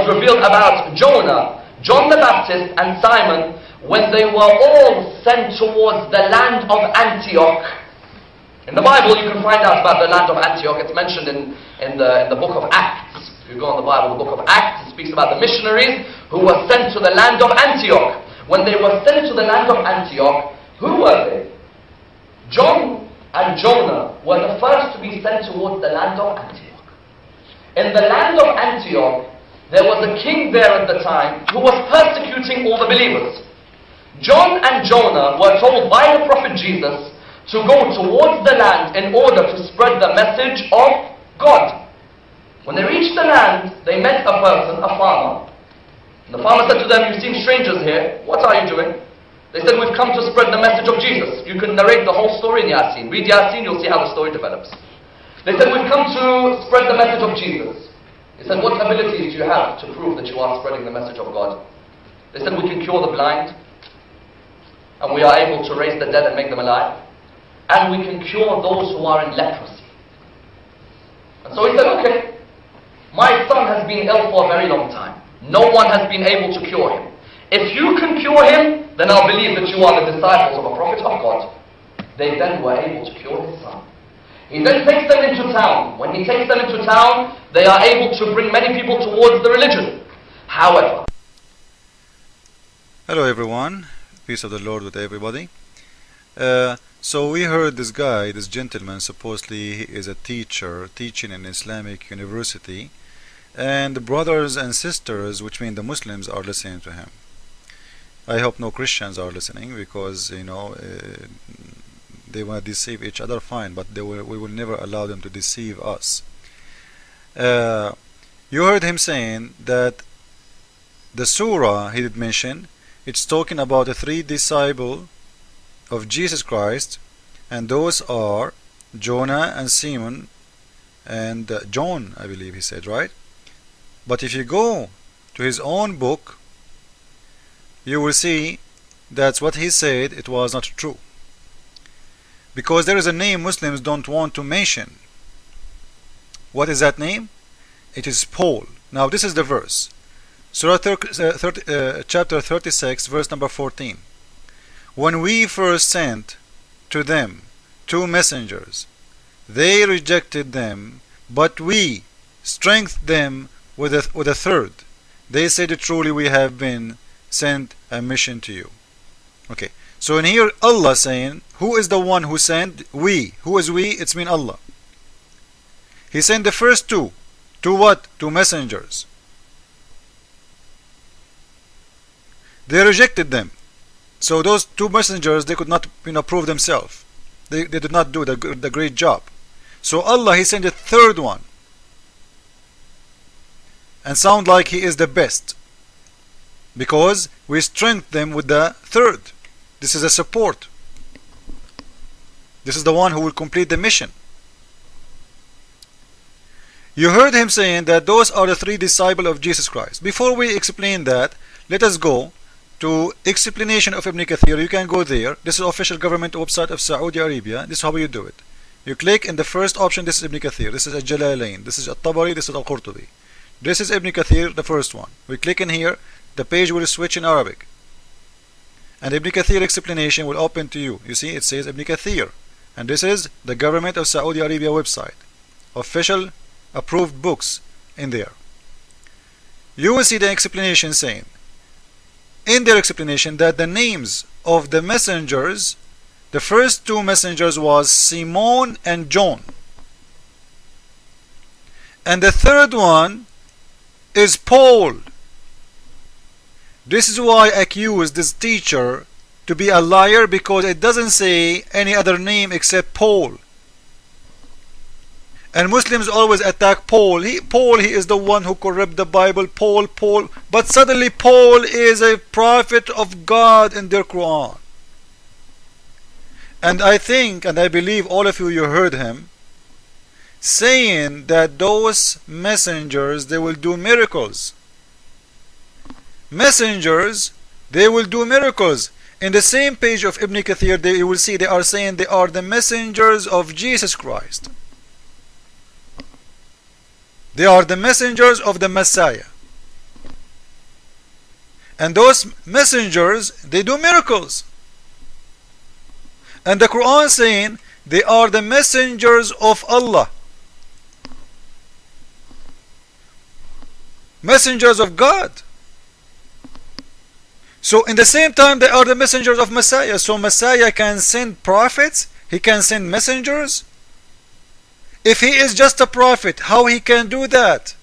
was revealed about Jonah, John the Baptist, and Simon when they were all sent towards the land of Antioch. In the Bible, you can find out about the land of Antioch. It's mentioned in, in, the, in the book of Acts. If you go in the Bible, the book of Acts, speaks about the missionaries who were sent to the land of Antioch. When they were sent to the land of Antioch, who were they? John and Jonah were the first to be sent towards the land of Antioch. In the land of Antioch, there was a king there at the time who was persecuting all the believers. John and Jonah were told by the prophet Jesus to go towards the land in order to spread the message of God. When they reached the land, they met a person, a farmer. And the farmer said to them, You seem strangers here. What are you doing? They said, We've come to spread the message of Jesus. You can narrate the whole story in Yasin. Read Yasin, you'll see how the story develops. They said, We've come to spread the message of Jesus. He said, What abilities do you have to prove that you are spreading the message of God? They said, We can cure the blind and we are able to raise the dead and make them alive. And we can cure those who are in leprosy. And so he said, okay, my son has been ill for a very long time. No one has been able to cure him. If you can cure him, then I'll believe that you are the disciples of a prophet of God. They then were able to cure his son. He then takes them into town. When he takes them into town, they are able to bring many people towards the religion. However, Hello everyone peace of the Lord with everybody. Uh, so we heard this guy, this gentleman, supposedly he is a teacher teaching in Islamic university, and the brothers and sisters, which mean the Muslims, are listening to him. I hope no Christians are listening because you know uh, they want to deceive each other. Fine, but will, we will never allow them to deceive us. Uh, you heard him saying that the surah he did mention it's talking about the three disciples of Jesus Christ and those are Jonah and Simon and uh, John I believe he said right but if you go to his own book you will see that's what he said it was not true because there is a name Muslims don't want to mention what is that name it is Paul now this is the verse Surah 30, uh, 30, uh, chapter 36, verse number 14. When we first sent to them two messengers, they rejected them, but we strengthened them with a, with a third. They said, Truly we have been sent a mission to you. Okay, so in here Allah saying, Who is the one who sent? We. Who is we? It's mean Allah. He sent the first two. To what? To messengers. They rejected them. So those two messengers, they could not you know, prove themselves. They, they did not do the, the great job. So Allah, He sent a third one. And sound like He is the best. Because we strengthened them with the third. This is a support. This is the one who will complete the mission. You heard him saying that those are the three disciples of Jesus Christ. Before we explain that, let us go to explanation of Ibn Kathir, you can go there. This is official government website of Saudi Arabia. This is how you do it. You click in the first option, this is Ibn Kathir, this is a Jalalain, this is a Tabari, this is Al Qurtubi. This is Ibn Kathir, the first one. We click in here, the page will switch in Arabic. And Ibn Kathir explanation will open to you. You see, it says Ibn Kathir. And this is the government of Saudi Arabia website. Official approved books in there. You will see the explanation saying in their explanation that the names of the messengers the first two messengers was Simon and John and the third one is Paul this is why I accuse this teacher to be a liar because it doesn't say any other name except Paul and Muslims always attack Paul. He, Paul, he is the one who corrupt the Bible. Paul, Paul. But suddenly Paul is a prophet of God in their Quran. And I think, and I believe all of you, you heard him saying that those messengers, they will do miracles. Messengers, they will do miracles. In the same page of Ibn Kathir, they, you will see they are saying they are the messengers of Jesus Christ. They are the messengers of the Messiah. and those messengers they do miracles and the Quran saying they are the messengers of Allah messengers of God so in the same time they are the messengers of Messiah. So Messiah can send prophets he can send messengers. If he is just a prophet how he can do that?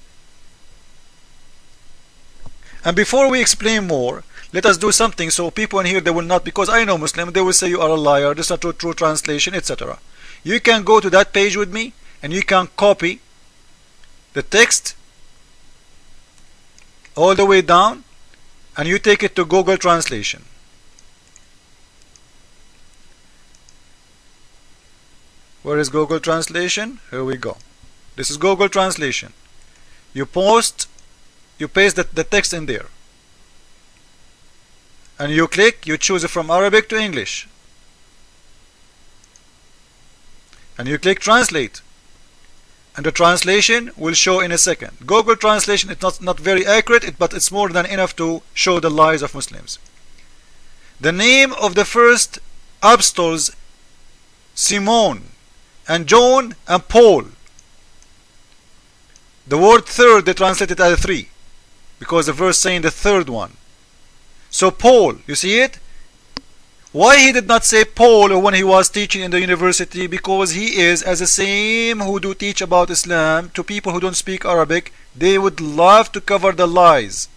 And before we explain more let us do something so people in here they will not because I know Muslim they will say you are a liar this is not a true translation etc you can go to that page with me and you can copy the text all the way down and you take it to Google translation. Where is Google translation? Here we go. This is Google translation. You post you paste the, the text in there. And you click you choose it from Arabic to English. And you click translate and the translation will show in a second. Google translation is not, not very accurate but it's more than enough to show the lies of Muslims. The name of the first apostles Simon and John and Paul. The word third they translated as three because the verse saying the third one. So Paul you see it why he did not say Paul when he was teaching in the university? Because he is as the same who do teach about Islam to people who don't speak Arabic. They would love to cover the lies.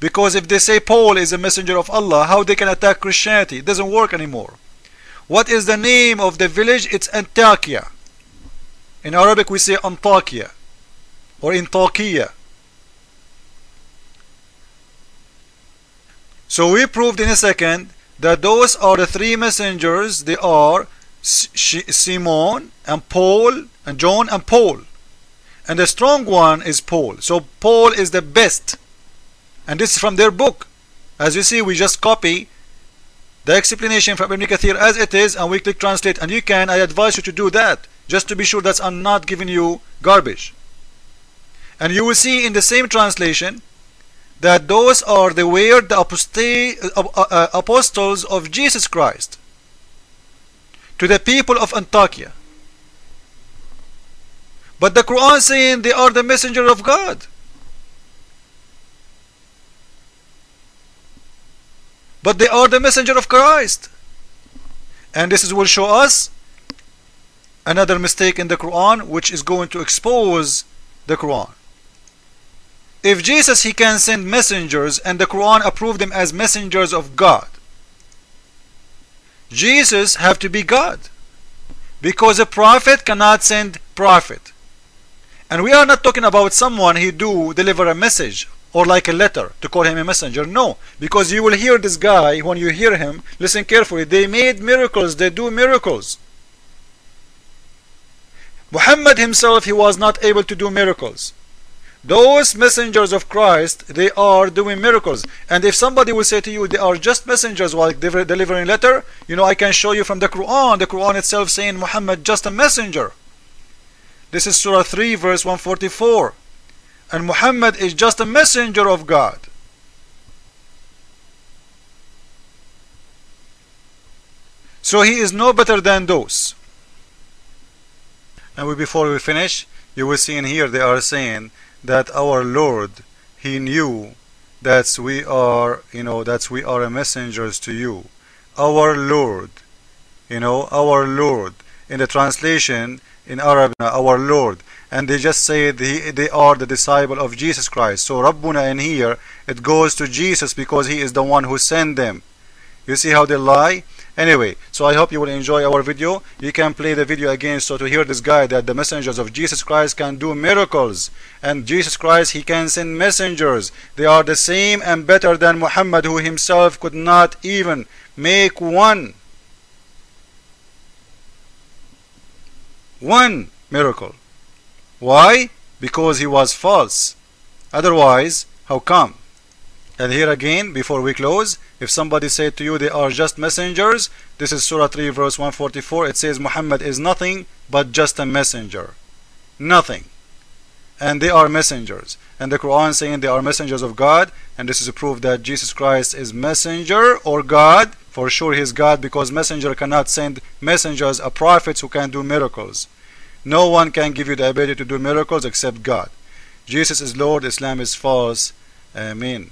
Because if they say Paul is a messenger of Allah, how they can attack Christianity? It doesn't work anymore. What is the name of the village? It's Antakya. In Arabic we say Antakya or Intakiya. So we proved in a second that those are the three messengers. They are Simon and Paul and John and Paul. And the strong one is Paul. So Paul is the best. And this is from their book. As you see, we just copy the explanation from Ibn Kathir as it is and we click translate. And you can, I advise you to do that. Just to be sure that I'm not giving you garbage. And you will see in the same translation that those are the were the uh, uh, uh, apostles of Jesus Christ to the people of Antakya. But the Quran saying they are the messenger of God. But they are the messenger of Christ. And this is, will show us another mistake in the Quran which is going to expose the Quran. If Jesus he can send messengers and the Quran approved them as messengers of God. Jesus have to be God. Because a prophet cannot send prophet. And we are not talking about someone he do deliver a message or like a letter to call him a messenger. No, because you will hear this guy when you hear him, listen carefully, they made miracles, they do miracles. Muhammad himself, he was not able to do miracles those messengers of Christ they are doing miracles. And if somebody will say to you they are just messengers while delivering letter you know I can show you from the Quran. The Quran itself saying Muhammad just a messenger. This is Surah 3 verse 144 and Muhammad is just a messenger of God. So he is no better than those. And before we finish you will see in here they are saying that our Lord he knew that we are you know that we are messengers to you. Our Lord you know our Lord. In the translation in Arabic our Lord. And they just say they, they are the disciple of Jesus Christ. So Rabbuna in here it goes to Jesus because he is the one who sent them. You see how they lie Anyway, so I hope you will enjoy our video. You can play the video again so to hear this guy that the messengers of Jesus Christ can do miracles. And Jesus Christ, he can send messengers. They are the same and better than Muhammad who himself could not even make one. One miracle. Why? Because he was false. Otherwise, how come? And here again, before we close, if somebody said to you they are just messengers, this is Surah 3 verse 144. It says Muhammad is nothing but just a messenger. Nothing. and they are messengers and the Quran saying they are messengers of God and this is a proof that Jesus Christ is messenger or God for sure he is God because messenger cannot send messengers or prophets who can do miracles no one can give you the ability to do miracles except God Jesus is Lord Islam is false Amen